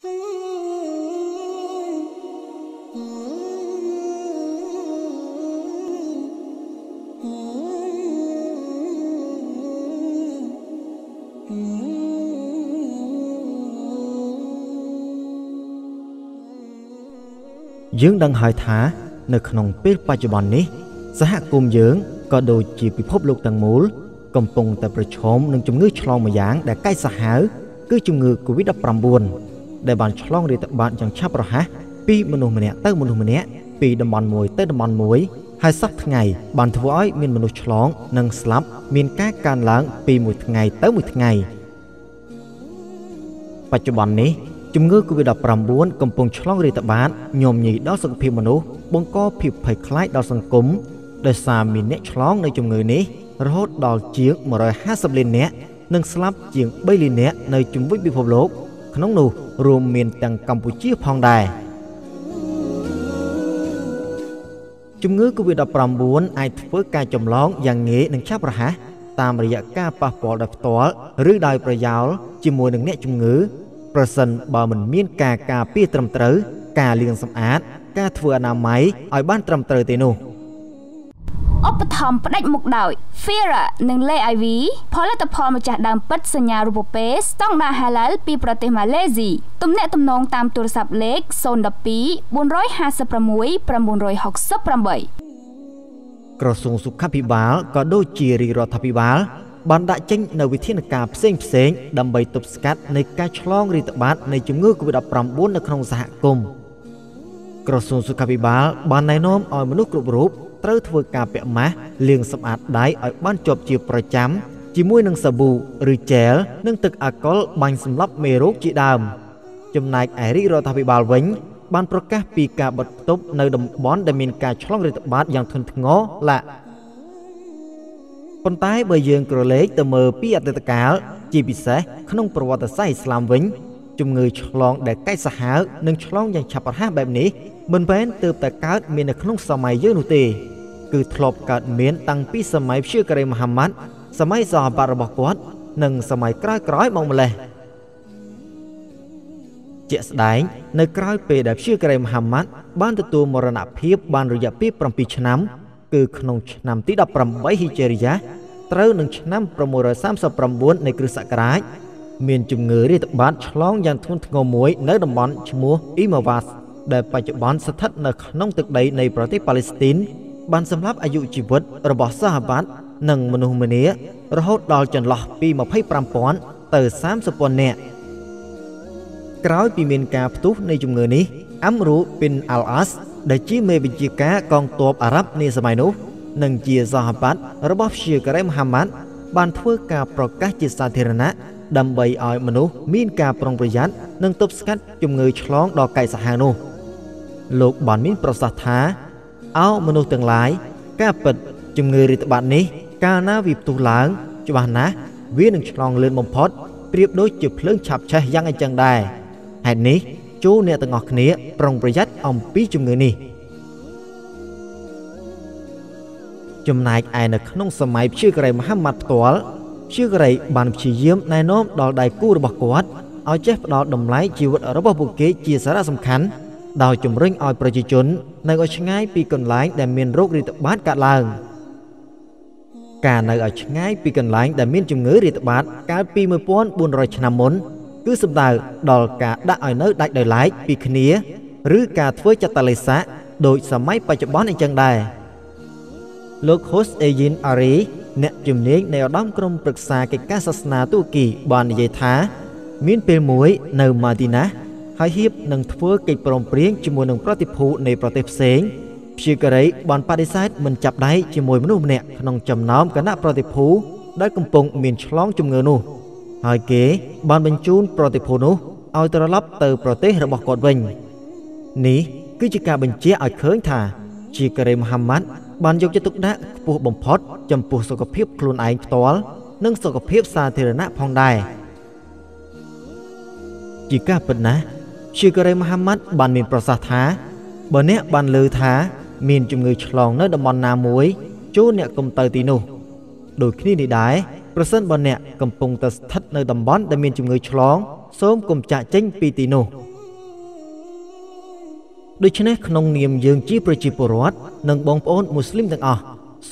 យើងដឹងហើយថា នៅក្នុងពេលបច្ចុប្បន្ននេះ សហគមន៍យើងក៏ដូចជាពិភពលោកទាំងមូលកំពុងតែប្រឈមនឹងជំងឺឆ្លងមួយយ៉ាងដែលកាចសាហាវគឺជំងឺ Covid-19 ដែលបានឆ្លងរាតត្បាតយ៉ាងឆាប់រហ័សពីមនុស្សម្នាក់ទៅមនុស្សម្នាក់ពីតំបន់មួយទៅតំបន់មួយហើយសប្តាហ៍ថ្ងៃបានធ្វើឲ្យមានមនុស្សឆ្លងនិងស្លាប់មានការកើនឡើងពីមួយថ្ងៃទៅមួយថ្ងៃបច្ចុប្បន្ននេះជំងឺ Covid-19 កំពុងឆ្លងរាតត្បាតញោមញីដល់សុខភាពមនុស្សបង្កភាពភ័យខ្លាចដល់សង្គមដោយសារមានអ្នកឆ្លងនៅជំងឺនេះរហូតដល់ជាង150លាននាក់និងស្លាប់ជាង3លាននាក់នៅជុំវិញពិភពលោក ក្នុងនោះរួមមានទាំងកម្ពុជាផងដែរជំងឺ Covid-19 អាចធ្វើការចម្លងយ៉ាងងាយនិងឆាប់រហ័សតាមរយៈការប៉ះពាល់ដោយផ្ទាល់ឬដោយប្រយោលជាមួយនឹងអ្នកជំងឺប្រសិនបើមិនមានការការពារត្រឹមត្រូវការលាងសម្អាត ការធ្វើអនាម័យឲ្យបានត្រឹមត្រូវទេនោះ ឧបត្ថម្ភផ្ដាច់មុខដោយ Fira និង Le IV ផលិតផលម្ចាស់ដើមពិតសញ្ញារូបពេស្តង់ដារ Halal ពីប្រទេសម៉ាឡេស៊ីទំនាក់ទំនងតាមទូរស័ព្ទលេខ012 456 968ក្រសួងសុខាភិបាលក៏ដូចជារាជរដ្ឋាភិបាលបានដាក់ចេញនូវវិធានការផ្សេងផ្សេងដើម្បីទប់ស្កាត់នៃការឆ្លងរាតត្បាតនៃជំងឺ Covid-19 នៅក្នុងសហគមន៍ក្រសួងសុខាភិបាលបានណែនាំឲ្យមនុស្សគ្រប់រូប ត្រូវធ្វើការពាក់ម៉ាស់លាងសម្អាតដៃឲ្យបានជាប់ជាប្រចាំជាមួយនឹងសាប៊ូឬជែលនិងទឹកអាល់កុលបាញ់សម្លាប់មេរោគជាដើម ចំណែកឯរាជរដ្ឋាភិបាលវិញ បានប្រកាសពីការបិទគប់នៅតំបន់ដែលមានការឆ្លងរាតត្បាតយ៉ាងធ្ងន់ធ្ងរឡាប៉ុន្តែបើយើងក្រឡេកទៅមើលពីអតីតកាល ជាពិសេសក្នុងប្រវត្តិសាស្ត្រអ៊ីស្លាមវិញជំងឺឆ្លងដែលកាចសាហាវនិងឆ្លងយ៉ាងឆាប់រហ័សបែបនេះមិនមែនទើបតែកើតមាននៅក្នុងសម័យយើងនោះទេ គឺធ្លាប់កើតមានតាំងពីសម័យព្យាករេមហាម៉ាត់សម័យសាហាបារបស់គាត់និងសម័យក្រោយៗមកម្លេះជាក់ស្ដែងនៅក្រោយពេលដែលព្យាករេមហាម៉ាត់បានទទួលមរណភាពបានរយៈពេល7ឆ្នាំ គឺក្នុងឆ្នាំទី18ហ៊ីជេរីយ៉ាត្រូវនឹងឆ្នាំ639នៃគ្រិស្តសករាជមានជំងឺរាតត្បាតឆ្លងយ៉ាងធ្ងន់ធ្ងរមួយនៅតំបន់ឈ្មោះអ៊ីម៉ាវ៉ាសដែលបច្ចុប្បន្នស្ថិតនៅក្នុងទឹកដីនៃប្រទេសប៉ាឡេស្ទីន បានសម្លាប់អាយុជីវិតរបស់សាហាបាត់និងមនុស្សម្នារហូតដល់ចន្លោះពី25,000ទៅ30,000នាក់ក្រោយពីមានការផ្ទុះនៃជំងឺនេះអាំរូប៊ីនអាល់អាសដែលជាមេបញ្ជាការកងទ័ពអារ៉ាប់នាសម័យនោះនិងជាសាហាបាត់របស់ព្យាករ៉េមហាម៉ាត់បានធ្វើការប្រកាសជាសាធារណៈដើម្បីឲ្យមនុស្សមានការប្រុងប្រយ័ត្ននិងទប់ស្កាត់ជំងឺឆ្លងដ៏កាចសាហាវនោះលោកបានមានប្រសាសន៍ថា អោមនុស្សទាំងឡាយការពិតជំងឺរាតត្បាតនេះ កាលណាវាផ្ទុះឡើង ច្បាស់ណាស់វានឹងឆ្លងលឿនបំផុតប្រៀបដូចជាភ្លើងឆាប់ឆេះយ៉ាងអញ្ចឹងដែរហេតុនេះចូលអ្នកទាំងអស់គ្នា ប្រុងប្រយ័ត្នអំពីជំងឺនេះចំណែកឯនៅក្នុងសម័យព្យាករៃមហាម៉ាត់ផ្ទាល់ព្យាករៃបានព្យាយាមណែនាំដល់ដៃគូរបស់គាត់ឲ្យចេះផ្ដល់តម្លៃជីវិតរបស់ពួកគេជាសារៈសំខាន់ ដោយជំរុញឲ្យប្រជាជន នៅឲ្យឆ្ងាយពីកន្លែងដែលមានរោគរាតត្បាតកើតឡើងការនៅឲ្យឆ្ងាយពីកន្លែងដែលមានជំងឺរាតត្បាតកាលពី1400ឆ្នាំមុន គឺសំដៅដល់ការដាក់ឲ្យនៅដាច់ដោយឡែកពីគ្នា ឬការធ្វើចតលេស័កដោយសម័យបច្ចុប្បន្នអញ្ចឹងដែរលោក Host Eyin Ari អ្នកជំនាញនៃឧត្តមក្រុមប្រឹក្សាកិច្ចការសាសនាទូគីបាននិយាយថា មានពេលមួយនៅម៉ាឌីណា ហើយហៀបនឹងធ្វើកិច្ចព្រមព្រៀងជាមួយនឹងប្រតិភូនៃប្រទេសផ្សេងព្យាការីបានបដិសេធមិនចាប់ដៃជាមួយមនុស្សម្នាក់ក្នុងចំណោមគណៈប្រតិភូដែលកំពុងមានឆ្លងជំងឺនោះ ហើយគេបានបញ្ជូនប្រតិភូនោះឲ្យត្រឡប់ទៅប្រទេសរបស់គាត់វិញនេះគឺជាការបញ្ជាក់ឲ្យឃើញថា ជាការ៉េមហាម៉ាត់បានយកចិត្តទុកដាក់ខ្ពស់បំផុត ចំពោះសុខភាពខ្លួនឯងផ្ទាល់និងសុខភាពសាធារណៈផងដែរជាការពិតណាស់ ជាការ៉េមហាម៉ាត់បានមានប្រសាសន៍ថាបើអ្នកបានលើថាមានជំងឺឆ្លងនៅតំបន់ណាមួយជួអ្នកកុំទៅទីនោះដូចគ្នានេះដែរប្រសិនបើអ្នកកំពុងតែស្ថិតនៅតំបន់ដែលមានជំងឺឆ្លងសូមកុំចាក់ចេញពីទីនោះដូច្នេះក្នុងនាមយើងជាប្រជាពលរដ្ឋនិងបងប្អូនមូស្លីមទាំងអស់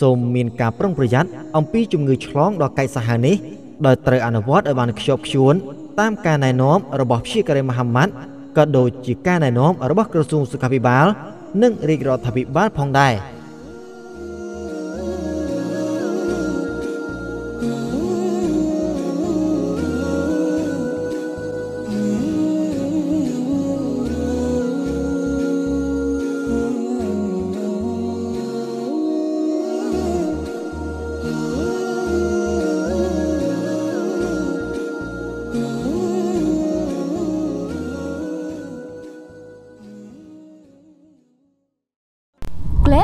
សូមមានការប្រុងប្រយ័ត្នអំពីជំងឺឆ្លងដ៏កាចសាហាវនេះដោយត្រូវអនុវត្តឲ្យបានខ្ជាប់ខ្ជួនតាមការណែនាំរបស់ព្យាការីមហាម៉ាត់ ក៏ដូចជាការណែនាំរបស់ក្រសួងសុខាភិបាល និងរាជរដ្ឋាភិបាលផងដែរ។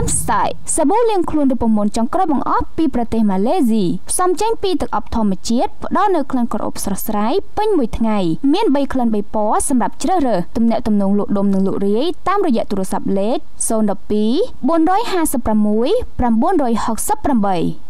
Glam Style សាប៊ូលាងខ្លួនរូបមន្តចុងក្រោយបង្អស់ពីប្រទេសម៉ាឡេស៊ីផ្សំចេញពីទឹកអប់ធម្មជាតិផ្ដល់នូវក្លិនក្រអូបស្រស់ស្រាយពេញមួយថ្ងៃមាន3ក្លិន3ពណ៌សម្រាប់ជ្រើសរើសទំនាក់ទំនងលក់ដុំនិងលក់រាយតាមរយៈទូរស័ព្ទលេខ012 456 968